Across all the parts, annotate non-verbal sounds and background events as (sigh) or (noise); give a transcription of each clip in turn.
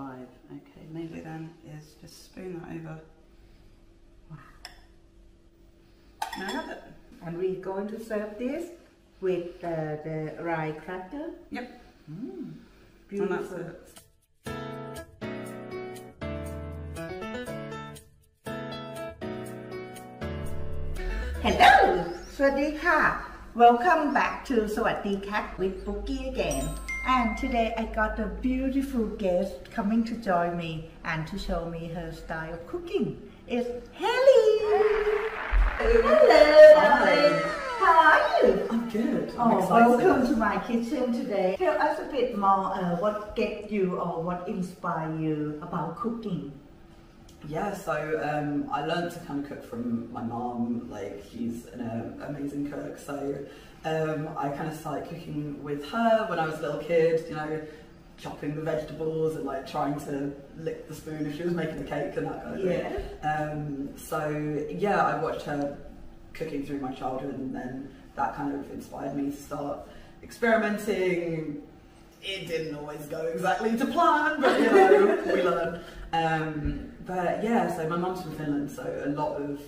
five. Okay, maybe then is just spoon that over. Now have it. And we're going to serve this with uh, the rye cracker. Yep. Mm. Beautiful. And that's it. Hello! Swadika! Welcome back to Sawasdeekat with Pookie again and today I got a beautiful guest coming to join me and to show me her style of cooking It's Haylee Hello darling How are you? I'm good. I'm Oh, excited. welcome to my kitchen today. Tell us a bit more uh, what get you or what inspire you about cooking. Yeah, so um, I learned to kind of cook from my mom. Like she's an uh, amazing cook. So um, I kind of started cooking with her when I was a little kid. You know, chopping the vegetables and like trying to lick the spoon if she was making a cake and that kind of thing. Yeah. Um, so yeah, I watched her cooking through my childhood, and then that kind of inspired me to start experimenting. It didn't always go exactly to plan, but you know, we learn. Um, but yeah, so my mum's from Finland, so a lot of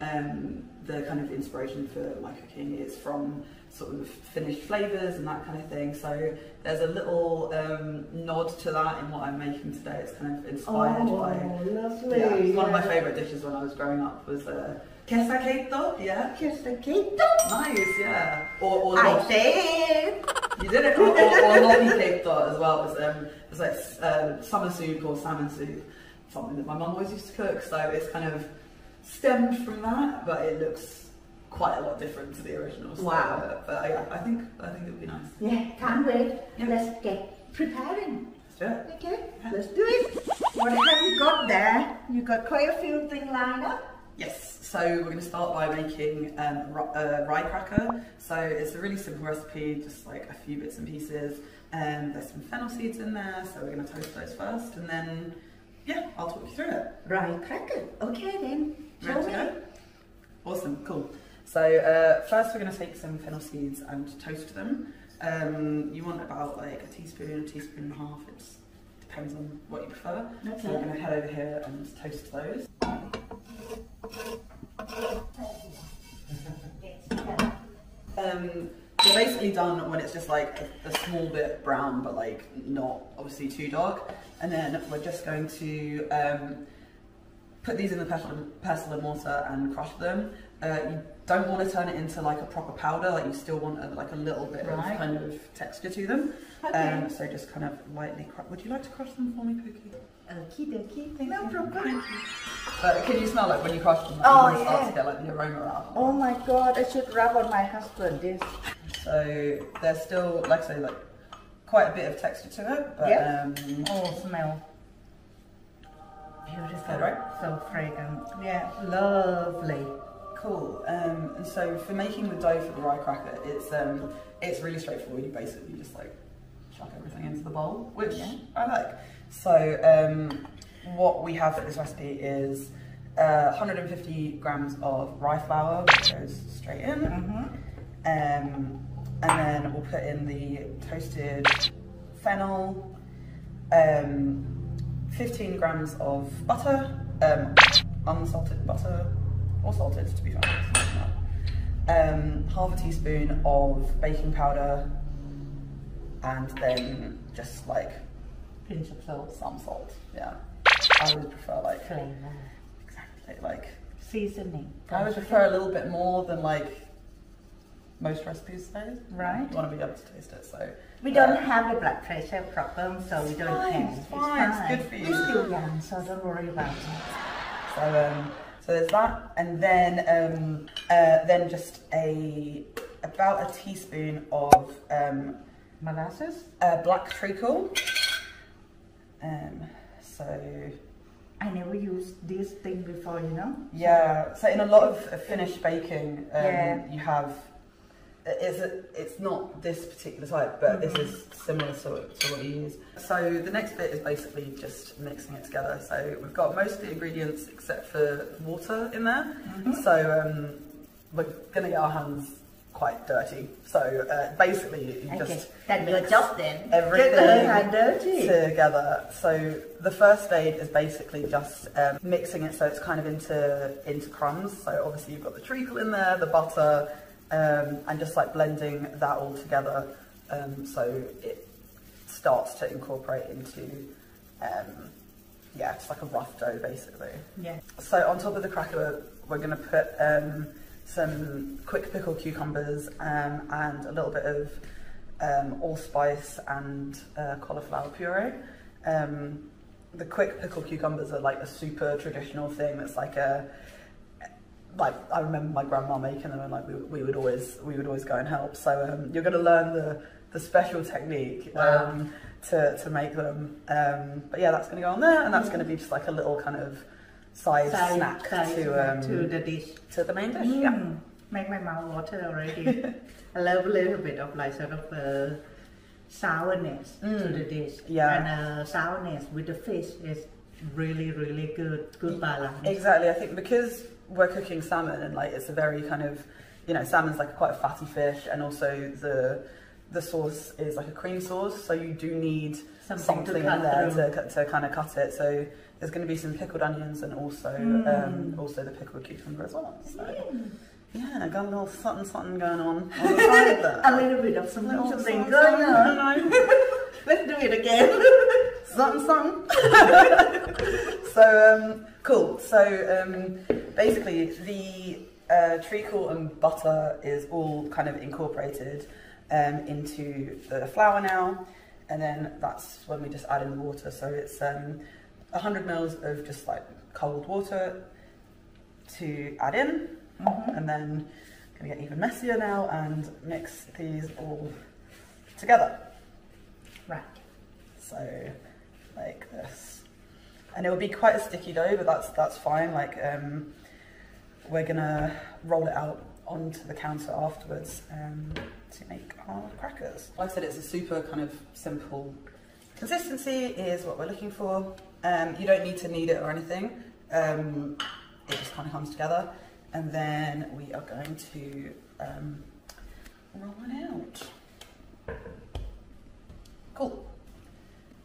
um, the kind of inspiration for my cooking is from sort of Finnish flavours and that kind of thing. So there's a little um, nod to that in what I'm making today. It's kind of inspired oh, by lovely. yeah, one of my favourite dishes when I was growing up was uh, kesäkeitto. Yeah, the nice. Yeah, or or I did. you did it. Or, or, or as well. It was um, it was like uh, summer soup or salmon soup, something that my mum always used to cook. So it's kind of stemmed from that, but it looks quite a lot different to the original. So, Wow. uh, but yeah, I think I think it would be nice. Yeah, can't wait. Yeah. Let's get preparing. Let's do it. Okay, let's do it. What have you got there? You got quite a few things lined up. Yes, so we're going to start by making um, uh, rye cracker. So it's a really simple recipe, just like a few bits and pieces. And there's some fennel seeds in there, so we're going to toast those first, and then yeah, I'll talk you through it. Rye cracker. Okay then. Show me. go? Awesome, cool. So uh, first we're going to take some fennel seeds and toast them. Um, you want about like a teaspoon, a teaspoon and a half. It depends on what you prefer. Okay. So we're going to head over here and toast those. Um, they're basically done when it's just like a, a small bit brown, but like not obviously too dark. And then we're just going to um, put these in the pestle, pestle and mortar and crush them. Uh, you don't want to turn it into like a proper powder, like you still want a, like a little bit Right. of kind of texture to them. Okay. Um, so just kind of lightly crush. Would you like to crush them for me, Pookie? Okie dokie. Thank No you. problem. But can you smell like when you crush them? Like, Oh, you can start to get like the aroma out. Oh my god, I should rub on my husband this. So there's still, like I say, like quite a bit of texture to it, but Yeah. um, Oh, smell. Beautiful. Right? So fragrant. Yeah, lovely. cool. Um, and so for making the dough for the rye cracker, it's um, it's really straightforward. You basically just like chuck everything into the bowl, which Yeah. I like. So um, what we have for this recipe is uh, 150 grams of rye flour, which goes straight in. Mm-hmm. Um, and then we'll put in the toasted fennel, um, 15 grams of butter, um, unsalted butter, or salted to be fair. Um, half a teaspoon of baking powder, and then just like Pinch of salt. some salt. Yeah, I would prefer like Flavor. exactly like Seasoning. I would prefer a little bit more than like most recipes say. Right. You want to be able to taste it, so. We don't have the blood pressure problem, so we don't fine, care. it's fine, it's good for you. We're still young, so don't worry about it. So, um, so there's that, and then um, uh, then just a about a teaspoon of um, Molasses? uh, black treacle. Um, so I never used this thing before, you know? yeah, so in a lot of Finnish baking, um, Yeah. you have it's a, it's not this particular type, but this is similar to, to what you use. So the next bit is basically just mixing it together. So we've got most of the ingredients except for water in there. So um, we're gonna get our hands quite dirty. So uh, basically, you Okay, just then your mix job then. everything Get dirty. together. So the first aid is basically just um, mixing it so it's kind of into into crumbs. So obviously you've got the treacle in there, the butter, um, and just like blending that all together um, so it starts to incorporate into um, yeah, it's like a rough dough basically. Yeah. So on top of the cracker, we're going to put um, some quick pickle cucumbers um, and a little bit of um, allspice and uh, cauliflower puree. Um, the quick pickle cucumbers are like a super traditional thing. That's like a like I remember my grandma making them, and like we, we would always we would always go and help. So um, you're going to learn the the special technique Wow. um, to to make them. Um, but yeah, that's going to go on there, and that's going to be just like a little kind of side, Side- snack side to um, to the dish. to the main dish. Yeah. Mm, Make my mouth water already. I love a little bit of like sort of uh, sourness to Mm. the dish. Yeah. And uh, sourness with the fish is really, really good. Good balance. Exactly. I think because we're cooking salmon and like it's a very kind of, you know, salmon's like quite a fatty fish, and also the the sauce is like a cream sauce, so you do need Something, something, to in there through. to, to kind of cut it. So there's going to be some pickled onions and also Mm. um, also the pickled cucumber as well. So Mm. yeah, got a little something something going on on the (laughs) side there. A little bit of something, Little something something, going on. something, you know. (laughs) Let's do it again. (laughs) something, something. so, um, cool. So, um, basically, the uh, treacle and butter is all kind of incorporated um, into the flour now, and then that's when we just add in the water. So it's um, 100 mils of just like cold water to add in, Mhm. and then gonna get even messier now and mix these all together. Right. So, like this. And it will be quite a sticky dough, but that's that's fine. Like, um, we're gonna roll it out onto the counter afterwards um, to make our crackers. Like I said, it's a super kind of simple consistency is what we're looking for. Um, you don't need to knead it or anything. Um, it just kind of comes together. And then we are going to um, roll it out. Cool.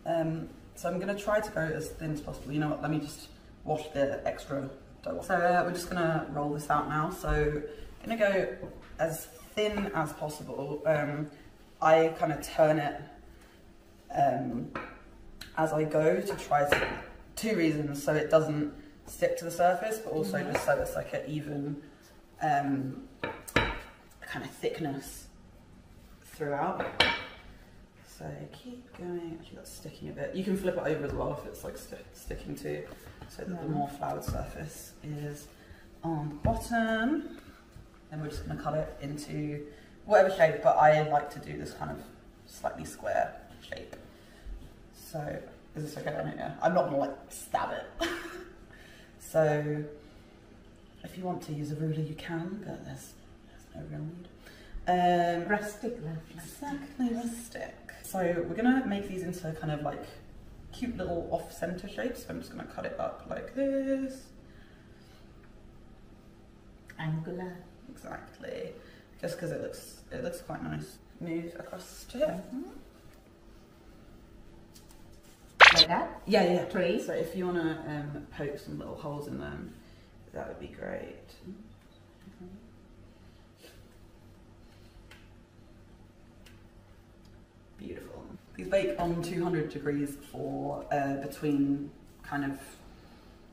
Um, so I'm to try to go as thin as possible. You know what, let me just wash the extra off. So we're just going to roll this out now. So I'm going to go as thin as possible. Um, I kind of turn it um, as I go to try to, two reasons, so it doesn't stick to the surface, but also Mhm. just so it's like an even um, kind of thickness throughout. So keep going. Actually, that's sticking a bit. You can flip it over as well if it's like sti sticking to, so that the more floured surface is on the bottom. Then we're just going to cut it into whatever shape, but I like to do this kind of slightly square shape. So is this okay? I don't know. I'm not going to like stab it. (laughs) so if you want to use a ruler, you can, but there's, there's no real need. Um, Rustic. Exactly, rustic. So we're gonna make these into kind of like cute little off-center shapes. So I'm just gonna cut it up like this. Angular. Exactly. Just because it looks it looks quite nice. Move across to here. Like that? Yeah, yeah. Three. So if you wanna um, poke some little holes in them, that would be great. Beautiful. These bake on 200 degrees for uh, between kind of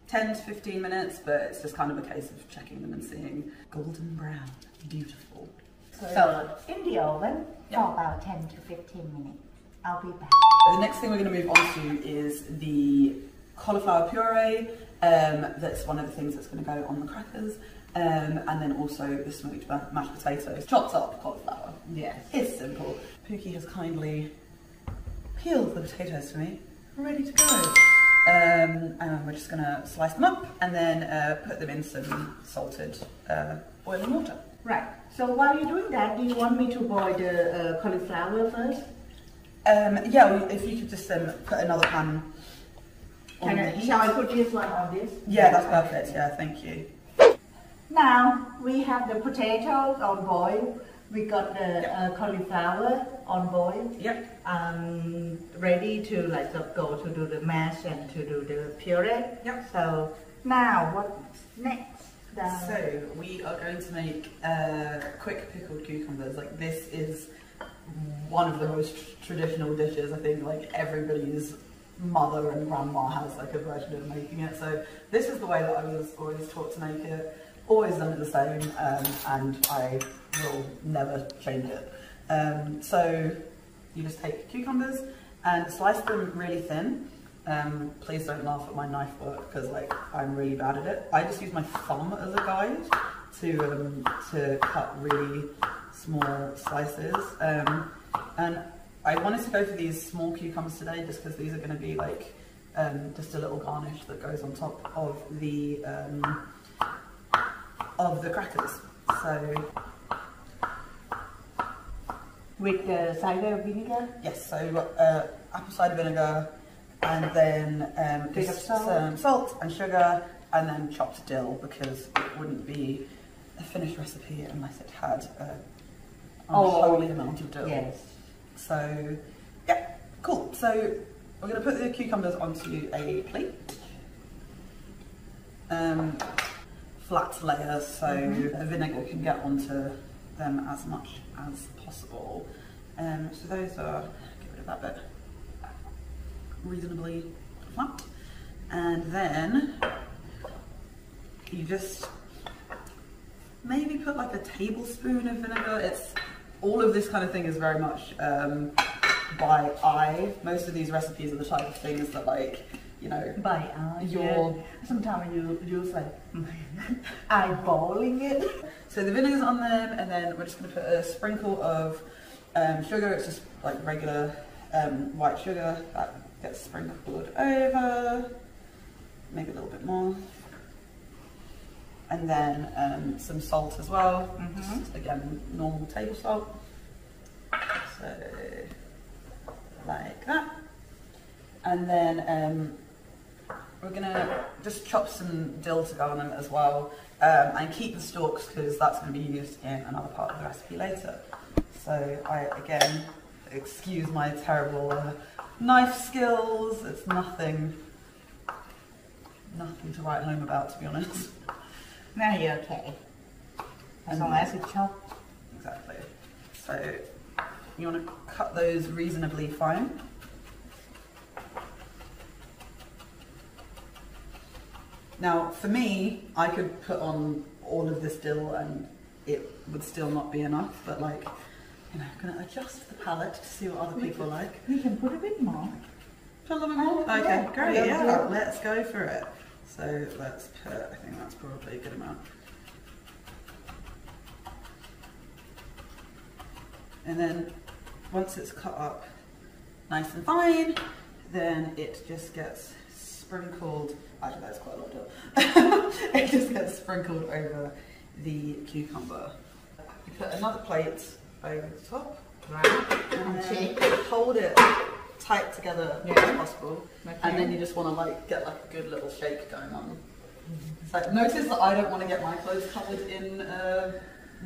10 to 15 minutes, but it's just kind of a case of checking them and seeing golden brown. Beautiful. So, in the oven Yeah. for about 10 to 15 minutes. I'll be back. The next thing we're going to move on to is the cauliflower puree. Um, that's one of the things that's going to go on the crackers. Um, and then also the smoked mashed potatoes. Chopped up cauliflower. Yes. It's simple. Pookie has kindly peeled the potatoes for me. Ready to go. Um, and we're just going to slice them up and then uh, put them in some salted uh, boiling water. Right. So while you're doing that, do you want me to boil the uh, cauliflower first? Um, yeah, if you could just um, put another pan on Can I, shall I put this one on this? Yeah, that's perfect. Yeah, thank you. Now we have the potatoes on boil. We got the uh, cauliflower on boil. Yep. Um, ready to like to go to do the mash and to do the puree. Yep. So now what's next? The- So we are going to make uh, quick pickled cucumbers. Like this is one of the most traditional dishes. I think like everybody's mother and grandma has like a version of making it. So this is the way that I was always taught to make it. Always done it the same, um, and I will never change it. Um, so you just take cucumbers and slice them really thin. Um, please don't laugh at my knife work because like I'm really bad at it. I just use my thumb as a guide to um, to cut really small slices. Um, and I wanted to go for these small cucumbers today just because these are going to be like um, just a little garnish that goes on top of the um, of the crackers. So with the cider vinegar. yes, so we've got uh, apple cider vinegar and then um, just salt. some salt and sugar and then chopped dill because it wouldn't be a finished recipe unless it had a Oh, unholy amount of dill. Yes. So, yeah, cool. So we're going to put the cucumbers onto a plate. Um, flat layers so Mhm. the vinegar can get onto them as much as possible. Um, so those are, get rid of that bit, reasonably flat. And then you just maybe put like a tablespoon of vinegar. It's all of this kind of thing is very much um, by eye. Most of these recipes are the type of things that like, you know, By eye. Your- yeah. Sometimes you use like (laughs) eyeballing it. So the vinegar's on them, and then we're just going to put a sprinkle of um, sugar. It's just like regular um, white sugar that gets sprinkled over. Maybe a little bit more. And then um, some salt as well. Mhm. Just, again, normal table salt. So, like that. And then um, we're gonna just chop some dill to go on them as well, um, and keep the stalks because that's going to be used in another part of the recipe later. So I again excuse my terrible uh, knife skills. It's nothing, nothing to write home about, to be honest. Now you're okay. As long as it's chopped. Exactly. So you want to cut those reasonably fine. Now, for me, I could put on all of this dill and it would still not be enough, but like, you know, I'm going to adjust the palette to see what other people like. We can put a bit more. Put a little bit more? Okay, yeah. great, yeah. let's go for it. So let's put, I think that's probably a good amount. And then once it's cut up nice and fine, then it just gets sprinkled, actually that's quite a lot of dill. (laughs) it just gets sprinkled over the cucumber. You put another plate over the top, Right. and then hold it tight together Yeah. as possible. Okay. And then you just want to like get like a good little shake going on. So notice that I don't want to get my clothes covered in uh,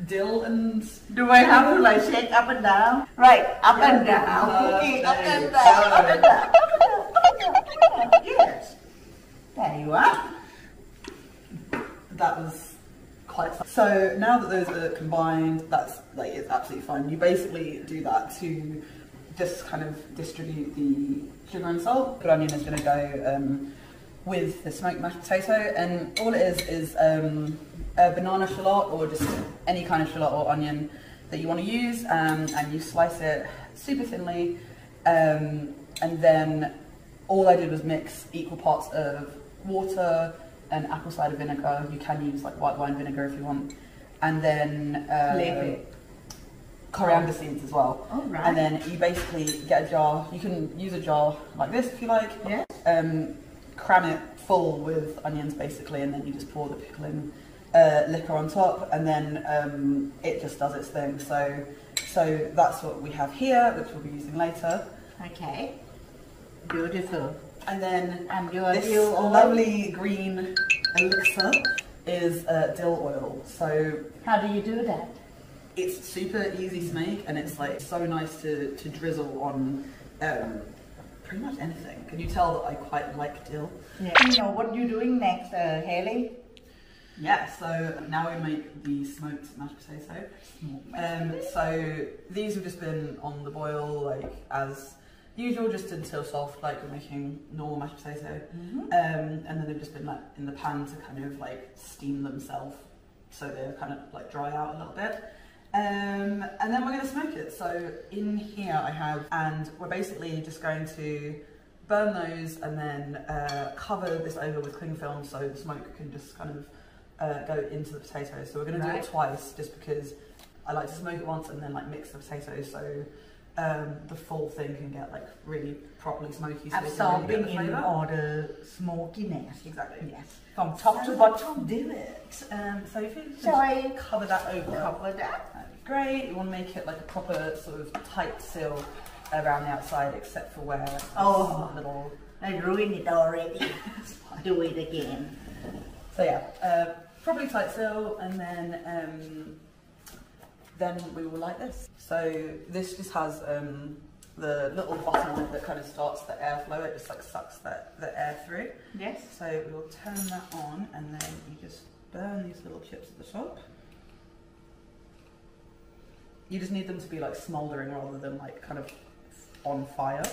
dill and Do I have to like shake up and down? Right, up Yeah, and down. uh, Pookie, up and down, up and down, up and down, up and down, up and down. Yes. There you are. that was quite fun. So now that those are combined, that's like it's absolutely fine. You basically do that to just kind of distribute the sugar and salt. Good onion is going to go um, with the smoked mashed potato, and all it is is um, a banana shallot or just any kind of shallot or onion that you want to use, um, and you slice it super thinly, um, and then all I did was mix equal parts of water and apple cider vinegar. You can use like white wine vinegar if you want, and then uh, coriander seeds as well. All right. And then you basically get a jar. You can use a jar like this if you like. Yes. Um, cram it full with onions basically, and then you just pour the pickling uh, liquor on top, and then um, it just does its thing. So, so that's what we have here, which we'll be using later. Okay. Beautiful. And then And your this lovely green elixir is uh, dill oil. So How do you do that? it's super easy to make and it's like so nice to, to drizzle on um, pretty much anything. Can you tell that I quite like dill? Yeah. You know what you're doing next, uh, Haylee? Yeah, so now we make the smoked mashed potato. Um, so these have just been on the boil like as usual, just until soft, like we're making normal mashed potato. Mm-hmm. Um, and then they've just been like in the pan to kind of like steam themselves, so they're kind of like dry out a little bit. Um, and then we're going to smoke it. So in here I have, and we're basically just going to burn those and then uh, cover this over with cling film so the smoke can just kind of uh, go into the potatoes. So we're going to do it twice just because I like to smoke it once and then like mix the potatoes so um, the full thing can get like really properly smoky. So we can really Absorbing in flavour. all the smokiness. Exactly. Yes. From top to bottom. do it. Um, so if you So I cover that over, cover that. that'd be great. You want to make it like a proper sort of tight seal around the outside, except for where Oh. a little. I ruined it already. (laughs) Do it again. So yeah, uh, probably tight seal, and then um, then we will like this. So this just has um, the little button that kind of starts the airflow. It just like sucks that the air through. Yes. So we will turn that on, and then you just burn these little chips at the top. You just need them to be like smouldering rather than like kind of on fire.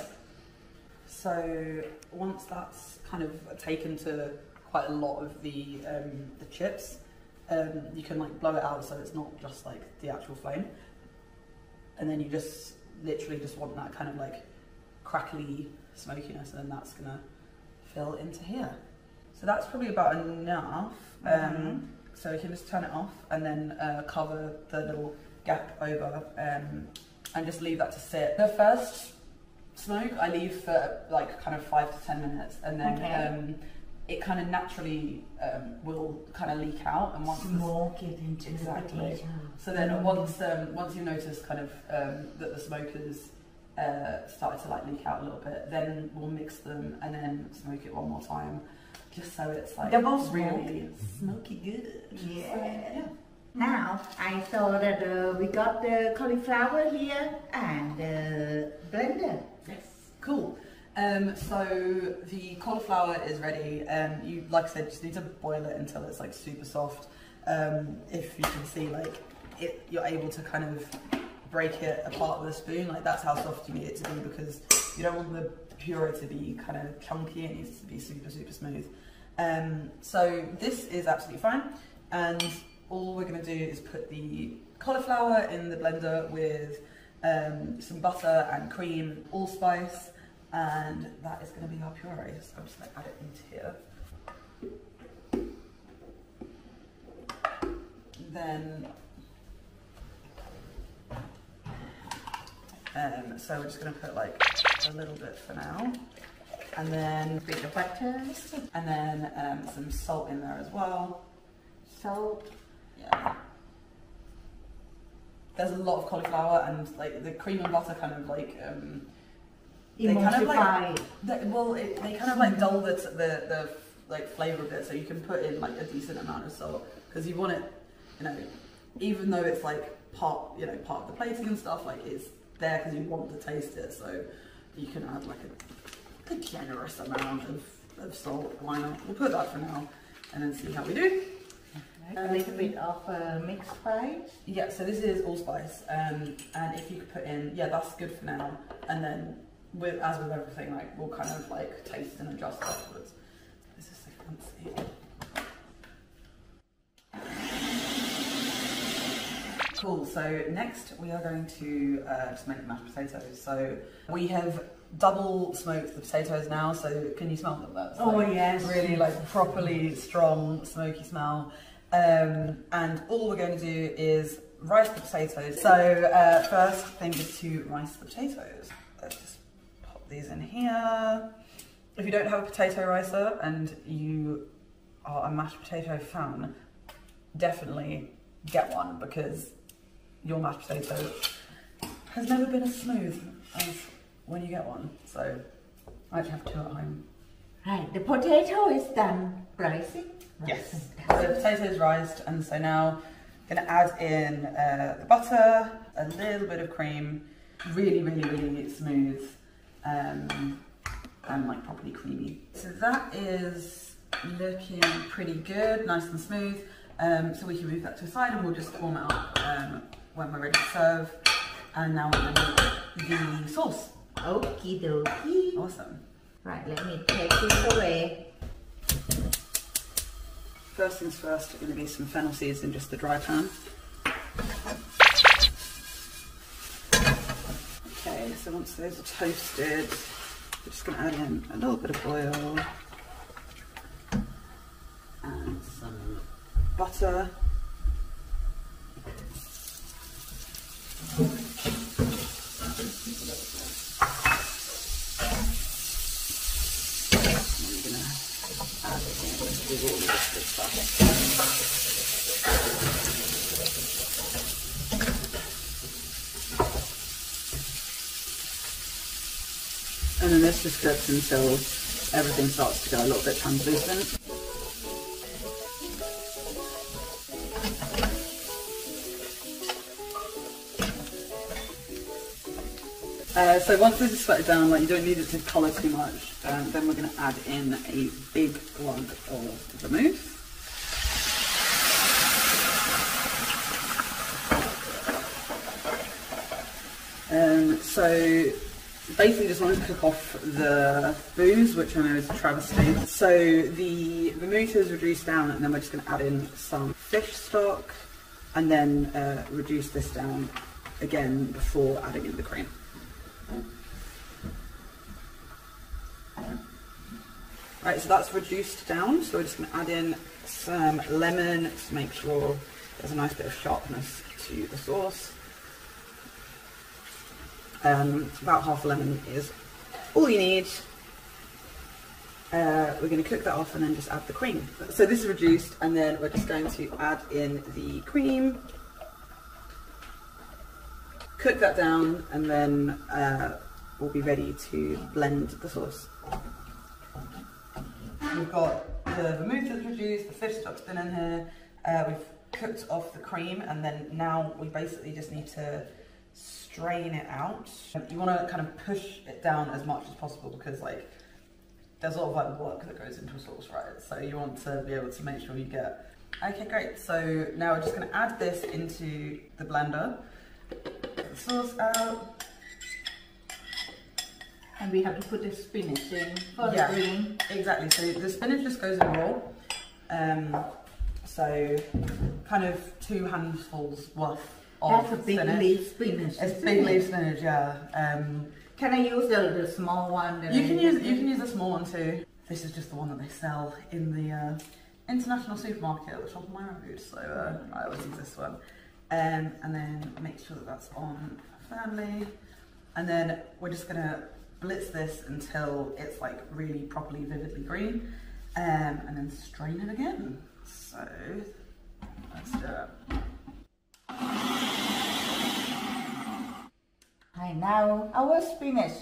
So once that's kind of taken to quite a lot of the um, the chips, um, you can like blow it out so it's not just like the actual flame. And then you just literally just want that kind of like crackly smokiness, and then that's gonna fill into here. So that's probably about enough. Um, Mhm. so we can just turn it off and then uh, cover the little gap over um, and just leave that to sit. The first smoke I leave for like kind of five to ten minutes and then Okay. It kind of naturally um, will kind of leak out and once Smoke it into Exactly. the so then once um, once you notice kind of um, that the smoke has uh, started to like leak out a little bit, then we'll mix them and then smoke it one more time, just so it's like Double really smoky good. Yeah. So, yeah. Now, I saw that uh, we got the cauliflower here and the blender. Yes. Cool. Um, so the cauliflower is ready. Um, you, like I said, just need to boil it until it's like super soft. Um, if you can see, like it, you're able to kind of break it apart with a spoon. Like that's how soft you need it to be because you don't want the puree to be kind of chunky. It needs to be super, super smooth. Um, so this is absolutely fine. And all we're going to do is put the cauliflower in the blender with um, some butter and cream, allspice, and that is going to be our puree. So I'm just going to add it into here. Then, um, so we're just going to put like a little bit for now, and then of butter, and then um, some salt in there as well. salt. Yeah. There's a lot of cauliflower and like the cream and butter kind of like um, They kind of like- they, well it, they kind of like dull the, the the like flavor of it so you can put in like a decent amount of salt because you want it you know even though it's like part you know part of the plating and stuff like it's there because you want to taste it so you can add like a, a generous amount of, of salt why not we'll put that for now and then see how we do a little bit of uh, mixed spice. Yeah, so this is allspice, um, and if you could put in, yeah, that's good for now. And then, with as with everything, like we'll kind of like taste and adjust afterwards. This is so fancy. Cool. So next we are going to uh, just make mashed potatoes. So we have double smoked the potatoes now. So can you smell them? That's Oh like, yes. really like properly strong smoky smell. Um, and all we're going to do is rice the potatoes. So uh, first thing is to rice the potatoes. Let's just these in here. If you don't have a potato ricer and you are a mashed potato fan, definitely get one because your mashed potato has never been as smooth as when you get one. So I actually have two at home. Right, the potato is done rising. Yes. So the potato is rised, and so now I'm Gonna add in uh, the butter, a little bit of cream, really, really, really smooth um, and like properly creamy. So that is looking pretty good, nice and smooth. Um, so we can move that to the side and we'll just warm it up um, when we're ready to serve. And now we're gonna make the sauce. Okie dokie. Awesome. Right, let me take this away. First things first, are going to be some fennel seeds in just the dry pan. Okay, so once those are toasted, we're just going to add in a little bit of oil and some butter. Going to add in of this good stuff. And then this just cooks until everything starts to go a little bit translucent. Uh, so once this is sweated down, like you don't need it to colour too much, um, then we're going to add in a big glug of vermouth. Um, so basically just want to cook off the booze, which I know is a travesty. So the vermouth is reduced down and then we're just going to add in some fish stock and then uh, reduce this down again before adding in the cream. Right, so that's reduced down, so we're just going to add in some lemon to make sure there's a nice bit of sharpness to the sauce. Um, about half a lemon is all you need. Uh, we're going to cook that off and then just add the cream. So this is reduced and then we're just going to add in the cream. Cook that down and then uh, we'll be ready to blend the sauce. We've got the vermouth that's reduced, the fish stock's been in here, uh, we've cooked off the cream and then now we basically just need to strain it out. You want to kind of push it down as much as possible because like there's a lot of like work that goes into a sauce, right? So you want to be able to make sure you get. Okay, great. So now we're just going to add this into the blender. Get the sauce out. And we have to put the spinach in for Yeah. the green. Exactly. So the spinach just goes in raw. Um, so kind of two handfuls worth of That's a big spinach. leaf spinach. It's big leaf spinach, yeah. Um, Can I use the, the small one? You can use you can use a small one too. This is just the one that they sell in the uh, international supermarket at the top of my road, so uh, I always use this one. Um, and then make sure that that's on firmly, and then we're just gonna blitz this until it's like really properly vividly green, um, and then strain it again. So let's do it. Hi, now our spinach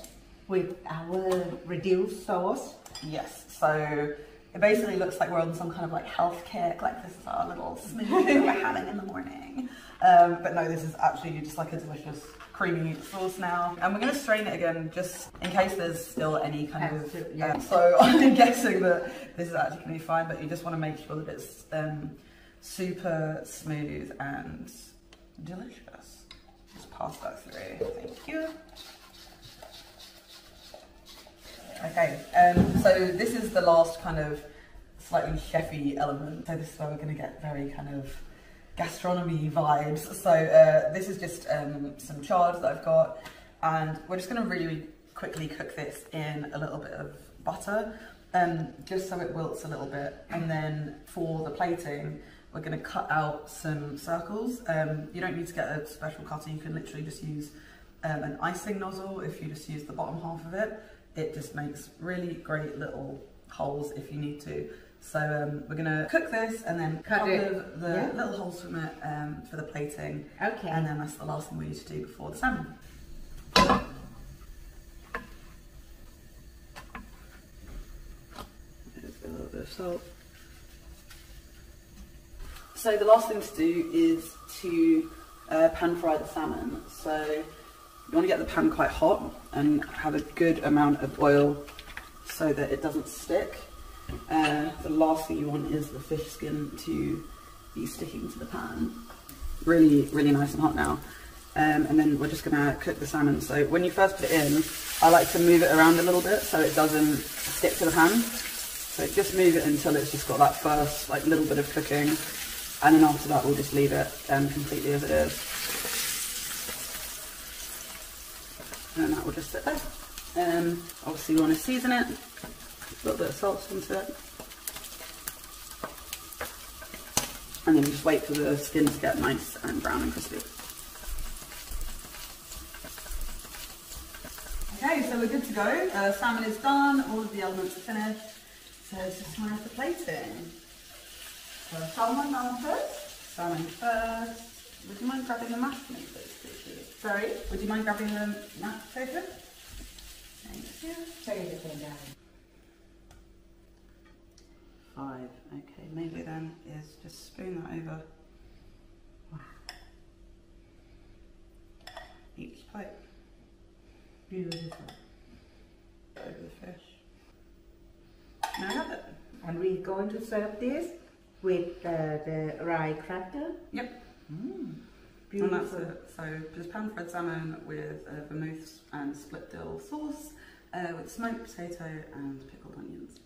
with our reduced sauce. Yes, so it basically looks like we're on some kind of like healthcare, like this is our little smoothie (laughs) that we're having in the morning. Um, but no, this is actually just like a delicious creamy sauce now. And we're gonna strain it again just in case there's still any kind of, yeah. um, so (laughs) I'm guessing that this is actually gonna be fine, but you just wanna make sure that it's um, super smooth and delicious. Just pass that through, thank you. Okay, um, so this is the last kind of slightly chefy element. So this is where we're going to get very kind of gastronomy vibes. So uh, this is just um, some chard that I've got, and we're just going to really, really quickly cook this in a little bit of butter, um, just so it wilts a little bit. And then for the plating, we're going to cut out some circles. Um, you don't need to get a special cutter. You can literally just use um, an icing nozzle if you just use the bottom half of it. It just makes really great little holes if you need to. So um, we're gonna cook this and then Cut the, Yeah. little holes from it um, for the plating. Okay. And then that's the last thing we need to do before the salmon. There's a little bit of salt. So the last thing to do is to uh, pan fry the salmon. So you want to get the pan quite hot and have a good amount of oil so that it doesn't stick. Uh, the last thing you want is the fish skin to be sticking to the pan. Really, really nice and hot now. Um, and then we're just gonna cook the salmon. So when you first put it in, I like to move it around a little bit so it doesn't stick to the pan. So just move it until it's just got that first like little bit of cooking. And then after that, we'll just leave it um, completely as it is. And that will just sit there. Um, obviously you want to season it, a little bit of salt into it. And then just wait for the skin to get nice and brown and crispy. Okay, so we're good to go. Uh, salmon is done, all of the elements are finished. So it's just time for plating. So salmon on first. Salmon first. Would you mind grabbing the please? Sorry? Would you mind grabbing the mashed potato? Thank you. The thing down. Five. Okay, maybe then is just spoon that over each plate Beautiful. over the fish. And I have it. And we're going to serve this with uh, the rye cracker. Yep. Mm. And that's it. So just pan fried salmon with uh, vermouth and split dill sauce, uh, with smoked potato and pickled onions.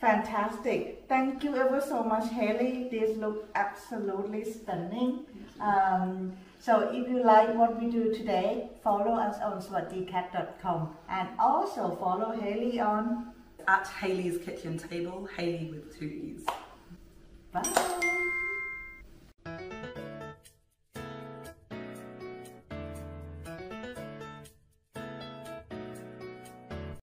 Fantastic. Thank you ever so much, Haylee. This look absolutely stunning. Um, so if you like what we do today, follow us on sawasdeekat.com and also follow Haylee on At Haylee's Kitchen Table, Haylee with two E's. Bye.